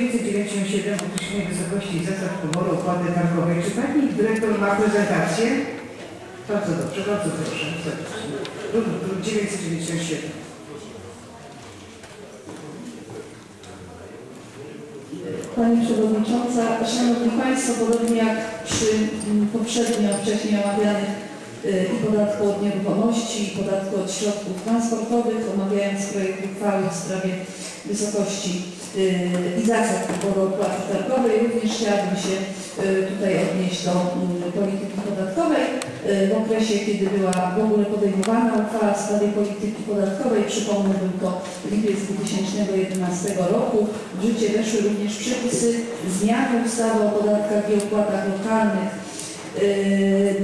597 określenie wysokości zasad poboru opłaty targowej. Czy Pani Dyrektor ma prezentację? Bardzo dobrze, bardzo proszę. serdecznie. Druk druk 997. Pani Przewodnicząca, Szanowni Państwo, podobnie jak przy poprzednio wcześniej omawianych i podatku od nieruchomości, i podatku od środków transportowych, omawiając projekt uchwały w sprawie wysokości y, i zasad poboru opłaty targowej, również chciałabym się y, tutaj odnieść do polityki podatkowej. Y, W okresie, kiedy była w ogóle podejmowana uchwała w sprawie polityki podatkowej, przypomnę, był to lipiec 2011 roku, w życie weszły również przepisy zmiany ustawy o podatkach i opłatach lokalnych. y,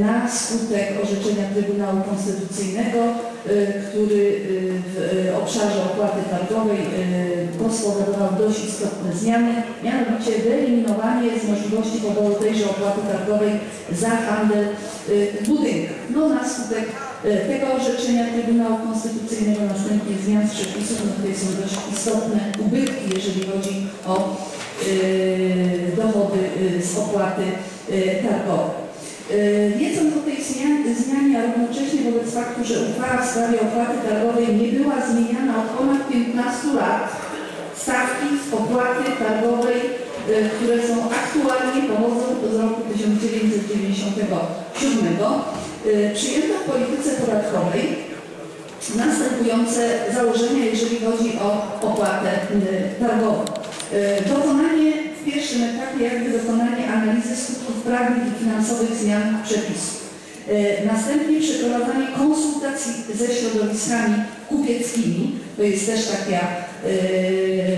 na skutek orzeczenia Trybunału Konstytucyjnego, y, który y, w y, obszarze opłaty targowej y, spowodował dość istotne zmiany, mianowicie wyeliminowanie z możliwości poboru tejże opłaty targowej za handel y, w budynkach. No na skutek y, tego orzeczenia Trybunału Konstytucyjnego następnie zmian przepisów, no tutaj są dość istotne ubytki, jeżeli chodzi o y, dochody y, z opłaty y, targowej. Y, Wiedząc o tej zmian- zmianie, a równocześnie wobec faktu, że uchwała w sprawie opłaty targowej nie była zmieniana od ponad 15 lat, stawki opłaty targowej, y, które są aktualnie pochodzą z roku 1997, y, przyjęto w polityce podatkowej następujące założenia, jeżeli chodzi o opłatę targową. Dokonanie w pierwszym etapie jakby dokonanie analizy skutków prawnych i finansowych zmian przepisów. Y, Następnie przeprowadzanie konsultacji ze środowiskami kupieckimi, to jest też takie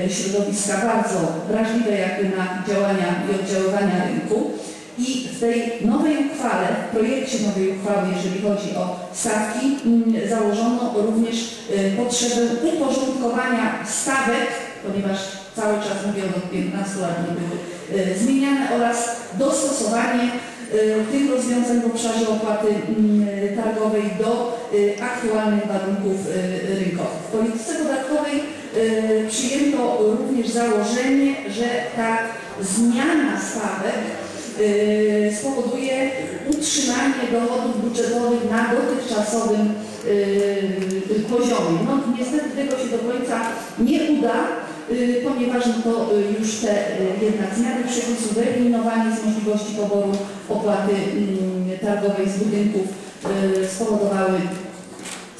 y, środowiska bardzo wrażliwe jakby na działania i oddziaływania rynku. I w tej nowej uchwale, w projekcie nowej uchwały, jeżeli chodzi o stawki, mm, założono również y, potrzebę uporządkowania stawek, ponieważ cały czas mówię od 15 lat nie były zmieniane oraz dostosowanie y, tych rozwiązań w obszarze opłaty mm, targowej do y, aktualnych warunków y, rynkowych. W polityce podatkowej przyjęto również założenie, że ta zmiana stawek spowoduje utrzymanie dochodów budżetowych na dotychczasowym poziomie. No niestety tego się do końca nie uda, ponieważ no to y, już te y, jednak zmiany przepisów, wyeliminowanie z możliwości poboru opłaty mm, targowej z budynków y, spowodowały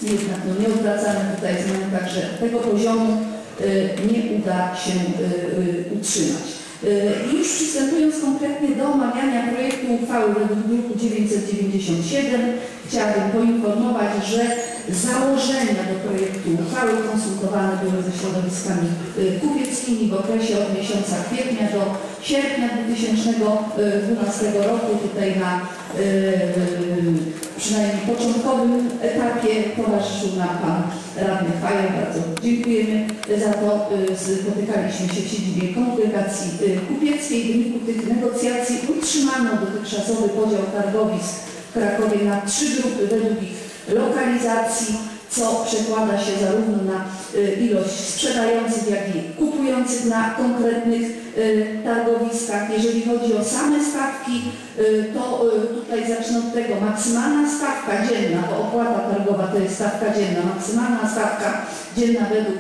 jednak no, nieodwracalne tutaj zmiany, także tego poziomu y, nie uda się y, y, utrzymać. Y, Już przystępując konkretnie do omawiania projektu uchwały według druku 997, chciałabym poinformować, że założenia do projektu uchwały konsultowane były ze środowiskami y, kupieckimi w okresie od miesiąca kwietnia do sierpnia 2012 roku. Tutaj na y, przynajmniej początkowym etapie towarzyszył nam Pan Radny Fajer. Bardzo dziękujemy za to. Y, Spotykaliśmy się w siedzibie kongregacji y, kupieckiej. W wyniku tych negocjacji utrzymano dotychczasowy podział targowisk w Krakowie na trzy grupy według ich lokalizacji, co przekłada się zarówno na y, ilość sprzedających, jak i kupujących na konkretnych y, targowiskach. Jeżeli chodzi o same stawki, y, to tutaj zacznę od tego. Maksymalna stawka dzienna, bo opłata targowa to jest stawka dzienna, maksymalna stawka dzienna według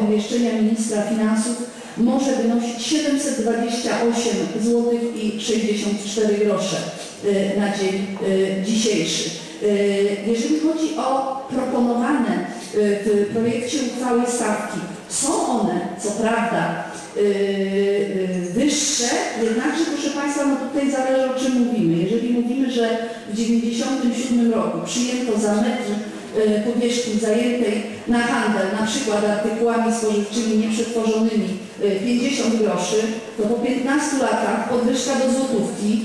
obwieszczenia ministra finansów może wynosić 728 zł i 64 grosze na dzień dzisiejszy. Y, Jeżeli chodzi o proponowane y, w projekcie uchwały stawki, są one co prawda y, wyższe, jednakże proszę Państwa, no tutaj zależy o czym mówimy. Jeżeli mówimy, że w 1997 roku przyjęto za metr powierzchni zajętej na handel, na przykład artykułami spożywczymi nieprzetworzonymi y, 50 groszy, to po 15 latach podwyżka do złotówki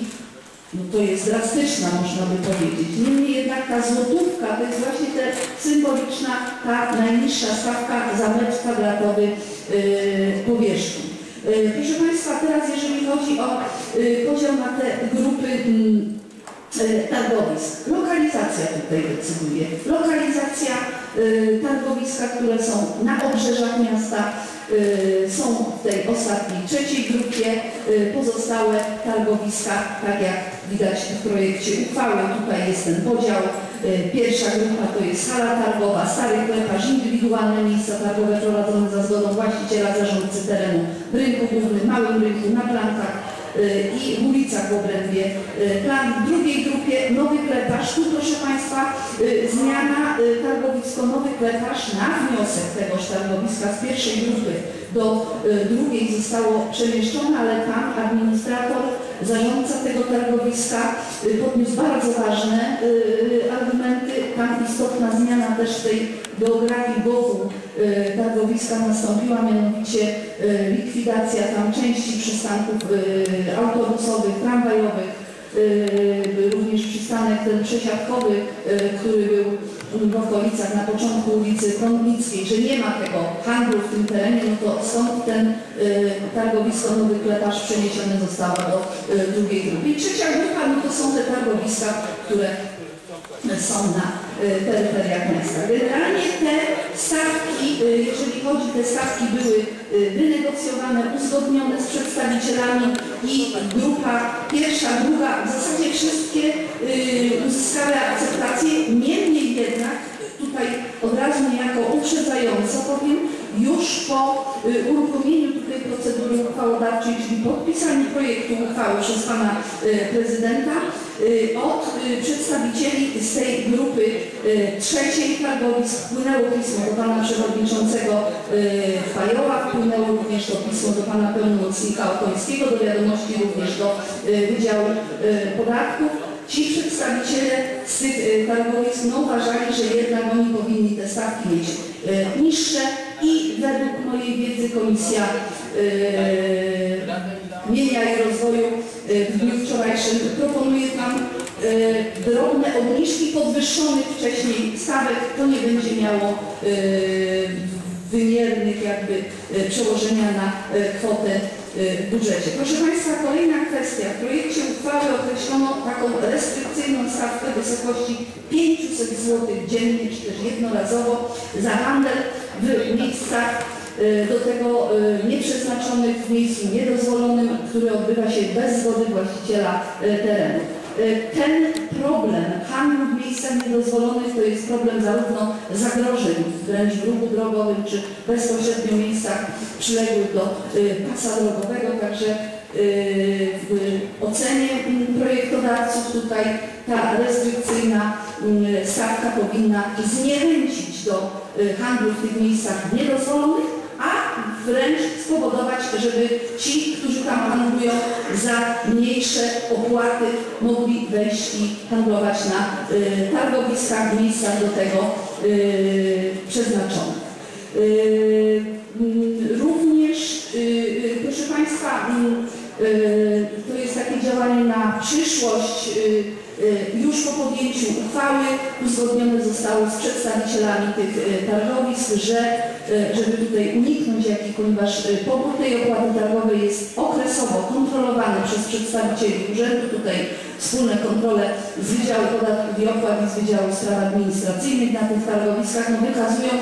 no to jest drastyczna, można by powiedzieć. Niemniej jednak ta złotówka to jest właśnie ta symboliczna, ta najniższa stawka za metr kwadratowy yy, powierzchni. Yy, proszę Państwa, teraz jeżeli chodzi o yy, podział na te grupy mm, targowisk. Lokalizacja tutaj decyduje. Lokalizacja e, targowiska, które są na obrzeżach miasta, e, są w tej ostatniej, trzeciej grupie. E, Pozostałe targowiska, tak jak widać w projekcie uchwały, tutaj jest ten podział. E, Pierwsza grupa to jest hala targowa, stary skleparz, indywidualne miejsca targowe prowadzone za zgodą właściciela, zarządcy terenu, rynku głównym, małym rynku, na plantach y, i w ulicach w obrębie y, plan. W drugiej grupie nowy kleparz. Tu proszę Państwa y, zmiana y, targowisko nowy kleparz na wniosek tegoż targowiska z pierwszej grupy do y, drugiej zostało przemieszczone, ale tam administrator, zarządca tego targowiska y, podniósł bardzo ważne y, argumenty. Tam istotna zmiana też tej geografii GOW-u y, targowiska nastąpiła, mianowicie y, likwidacja tam części przystanków y, autobusowych, tramwajowych, również przystanek ten przesiadkowy, który był w okolicach na początku ulicy Kątnickiej, że nie ma tego handlu w tym terenie, no to stąd ten targowisko Nowy Kleparz przeniesione zostało do drugiej grupy. I trzecia grupa, no to są te targowiska, które są na y, terytoriach miasta. Generalnie te stawki, y, jeżeli chodzi, te stawki były y, wynegocjowane, uzgodnione z przedstawicielami i grupa pierwsza, druga, w zasadzie wszystkie uzyskały akceptację. Niemniej jednak, tutaj od razu niejako uprzedzająco powiem, już po y, uruchomieniu tutaj procedury uchwałodawczej, czyli podpisaniu projektu uchwały przez pana y, prezydenta, y, od przedstawicieli z tej grupy trzeciej targowisk wpłynęło pismo do pana przewodniczącego Fajoła, wpłynęło również to pismo do pana pełnomocnika Okońskiego, do wiadomości również do Wydziału Podatków. Ci przedstawiciele z tych targowisk no, uważali, że jednak oni powinni te stawki mieć niższe i według mojej wiedzy Komisja y, Mienia i Rozwoju y, w dniu wczorajszym proponuje tam y, drobne obniżki podwyższonych wcześniej stawek. To nie będzie miało y, wymiernych jakby y, przełożenia na y, kwotę w budżecie. Proszę Państwa, kolejna kwestia. W projekcie uchwały określono taką restrykcyjną stawkę wysokości 500 zł dziennie, czy też jednorazowo za handel w miejscach y, do tego y, nieprzeznaczonych w miejscu niedozwolonym, który odbywa się bez zgody właściciela y, terenu. Ten problem handlu w miejscach niedozwolonych to jest problem zarówno zagrożeń wręcz w ruchu drogowym, czy bezpośrednio miejscach przyległych do pasa drogowego, także w ocenie mm, projektodawców tutaj ta restrykcyjna mm, stawka powinna zniechęcić do handlu w tych miejscach niedozwolonych, a wręcz spowodować, żeby ci, którzy tam handlują za mniejsze opłaty mogli wejść i handlować na y, targowiskach, miejscach do tego y, przeznaczonych. Y, mm, Również, y, y, proszę Państwa, mm, y, to jest takie działanie na przyszłość. y, y, Już po podjęciu uchwały uzgodnione zostało z przedstawicielami tych y, targowisk, że y, żeby tutaj uniknąć jakich, ponieważ y, pobór tej opłaty targowej jest okresowo kontrolowany przez przedstawicieli urzędu, tutaj wspólne kontrole z Wydziału Podatków i Opłat i z Wydziału Spraw Administracyjnych na tych targowiskach no, wykazują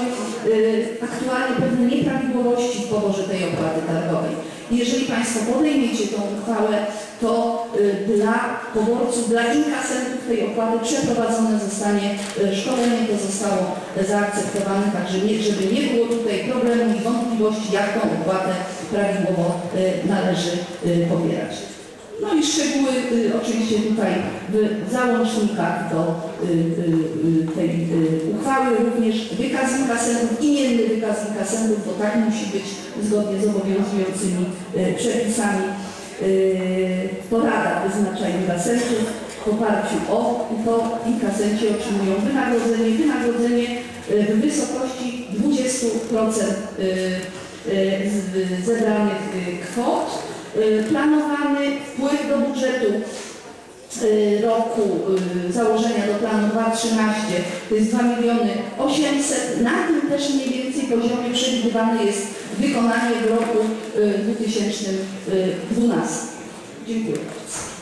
y, aktualnie pewne nieprawidłowości w poborze tej opłaty targowej. Jeżeli Państwo podejmiecie tą uchwałę, to y, dla poborców, dla inkasentów tej opłaty przeprowadzone zostanie y, szkolenie, to zostało zaakceptowane, także nie, żeby nie było tutaj problemu i wątpliwości, jak tą opłatę prawidłowo y, należy pobierać. No i szczegóły y, oczywiście tutaj w załącznikach do y, y, y, tej y, uchwały, również wykaz inkasentów, imienny wykaz inkasentów, to tak musi być zgodnie z obowiązującymi przepisami. Porada wyznacza inkasentów w oparciu o to inkasenci otrzymują wynagrodzenie, wynagrodzenie w wysokości 20% y, y, z zebranych kwot. Y, Planowany wpływ do budżetu y, roku y, założenia do planu 2013 to jest 2 miliony 800. Na tym też mniej więcej poziomie przewidywane jest wykonanie w roku y, 2012. Dziękuję bardzo.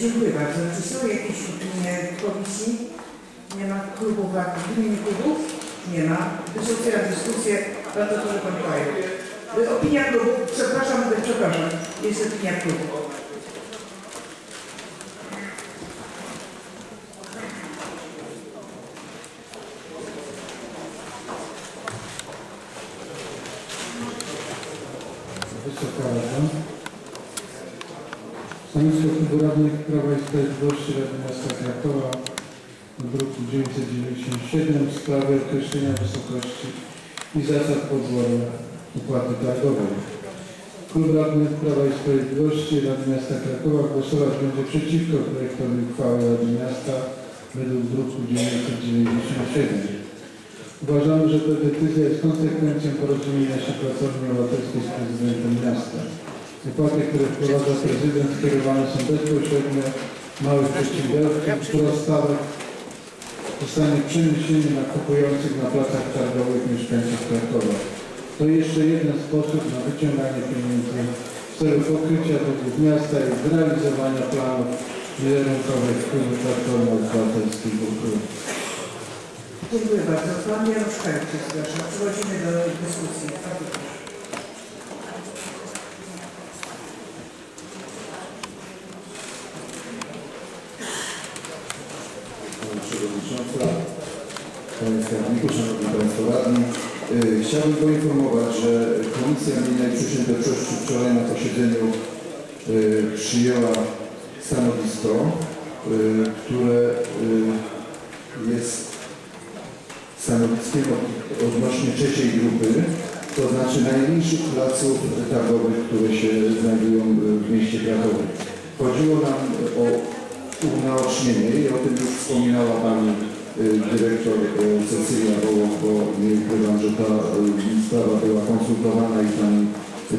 Dziękuję bardzo. Czy są jakieś opinie komisji? Nie ma klubów, w imieniu klubów? Nie ma. Też otwieram dyskusję. Bardzo proszę Pan Pajer. Y, Opinia klubu, przepraszam, przepraszam, jest opinia klubu. Wysoka Rado. Stanowisko Klubu Prawa i Sprawiedliwości Rady Miasta Krakowa w druku 997 w sprawie określenia wysokości i zasad poboru opłaty targowej. Klub Radnych Prawa i Sprawiedliwości Rady Miasta Krakowa głosować będzie przeciwko projektowi uchwały Rady Miasta według druku 997. Uważamy, że ta decyzja jest konsekwencją porozumienia się Platformy Obywatelskiej z prezydentem miasta. Opłaty, które wprowadza prezydent, skierowane są bezpośrednio małych przedsiębiorców, wzrost stawek zostanie przeniesiony na kupujących na placach targowych mieszkańców Krakowa. To jeszcze jeden sposób na wyciąganie pieniędzy w celu pokrycia długów miasta i zrealizowania planów wizerunkowych wpływu Platformy Obywatelskiej w okrugu. Dziękuję bardzo. Pan Janusz Kajek się zgłasza. Przechodzimy do dyskusji. Bardzo proszę. Pani Przewodnicząca, Panie Skarbniku, Szanowni Państwo Radni. Y, Chciałbym poinformować, że Komisja i Przedsiębiorczości wczoraj na posiedzeniu y, przyjęła stanowisko, y, które y, jest stanowiskiem od- odnośnie trzeciej grupy, to znaczy najmniejszych placów targowych, które się znajdują y, w mieście Krakowie. Chodziło nam o unaocznienie i o tym już wspominała Pani y, dyrektor y, Cecylia Wołow, bo nie ukrywam, że ta y, sprawa była konsultowana i Pani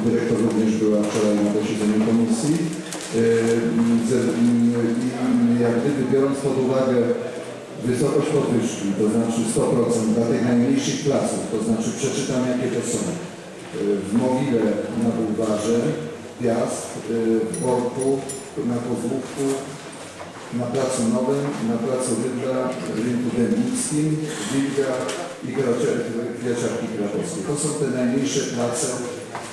dyrektor również była wczoraj na posiedzeniu komisji. Y, I jak gdyby biorąc pod uwagę wysokość podwyżki, to znaczy 100% dla tych najmniejszych klasów, to znaczy przeczytam jakie to są. Y, W Mogile na Bulwarze, Piast, y, w Borku, na Kozłówku, na Placu Nowym, na Placu Rydla, Rynku Dębickim, Wilga i Krocze- Kwiaciarki Krakowskie. To są te najmniejsze place,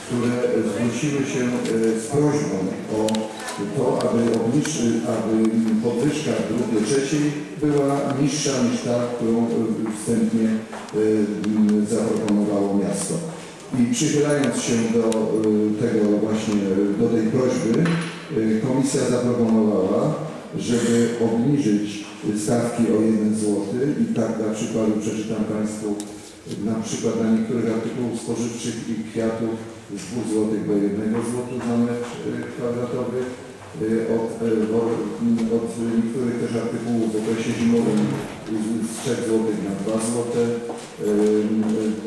które zwróciły się e, z prośbą o to, aby, obniż, aby podwyżka w grupie trzeciej była niższa niż ta, którą e, wstępnie e, zaproponowało miasto. I przychylając się do tego właśnie, do tej prośby, komisja zaproponowała, żeby obniżyć stawki o 1 zł i tak dla przykładu przeczytam Państwu na przykład dla niektórych artykułów spożywczych i kwiatów z 2 zł do 1 zł za metr y, kwadratowy, y, od, y, od, od niektórych też artykułów w okresie zimowym z- z 3 zł na 2 zł,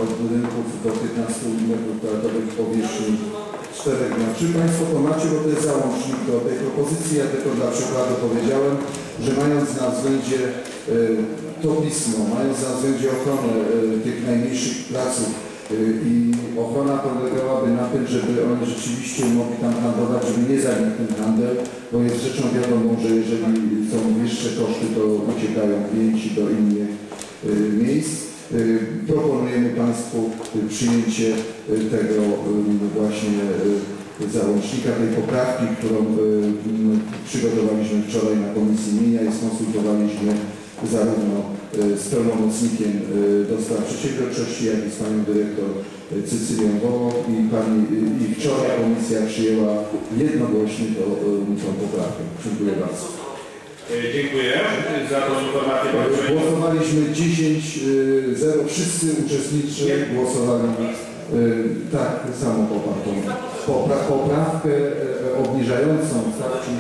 od budynków do 15 metrów kwadratowych powierzchni 4 dnia. Czy Państwo to macie, bo to jest załącznik do tej propozycji, ja tylko dla przykładu powiedziałem, że mając na względzie y, to pismo, mając na względzie ochronę y, tych najmniejszych placów y, i ochrona polegałaby na tym, żeby oni rzeczywiście mogli tam handlować, żeby nie zabić ten handel, bo jest rzeczą wiadomą, że jeżeli są wyższe koszty, to uciekają klienci do innych miejsc. Y, Proponujemy Państwu y, przyjęcie y, tego właśnie załącznika, tej poprawki, którą przygotowaliśmy wczoraj na Komisji Mienia i skonsultowaliśmy zarówno z pełnomocnikiem do spraw przedsiębiorczości, jak i z Panią Dyrektor Cecylią Wołow i, pani, i wczoraj Komisja przyjęła jednogłośnie tą poprawkę. Dziękuję bardzo. E, Dziękuję za tą informację. Głosowaliśmy 10-0, wszyscy uczestnicy głosowali y, tak samo popartą. Popra poprawkę obniżającą stawki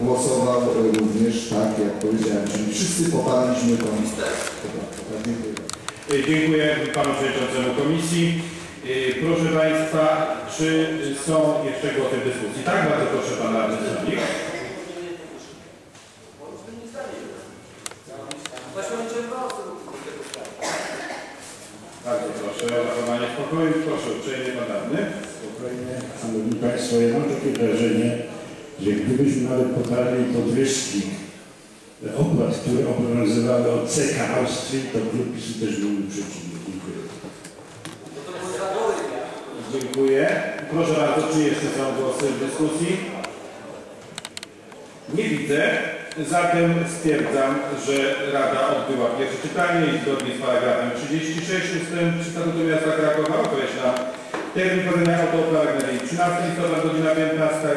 głosował również tak, jak powiedziałem, czyli wszyscy poparliśmy tą poprawkę. Tak, dziękuję. E, Dziękuję Panu Przewodniczącemu Komisji. E, Proszę Państwa, czy są jeszcze głosy w dyskusji? Tak, bardzo proszę Pana Radny Słownik. Bardzo proszę o zachowanie spokoju. Proszę uprzejmie Pan Radny. Spokojnie, Szanowni Państwo, ja mam takie wrażenie, że gdybyśmy nawet poparli podwyżki opłat, które obowiązywały od CK Austrii, to klub PiSu też byłby przeciwny. Dziękuję. Dziękuję. Proszę bardzo, czy jeszcze są głosy w dyskusji? Nie widzę. Zatem stwierdzam, że Rada odbyła pierwsze czytanie i zgodnie z paragrafem 36 ust. 3 Statutu Miasta Krakowa określa termin podania autoprawnej 13 listopada godzina 15.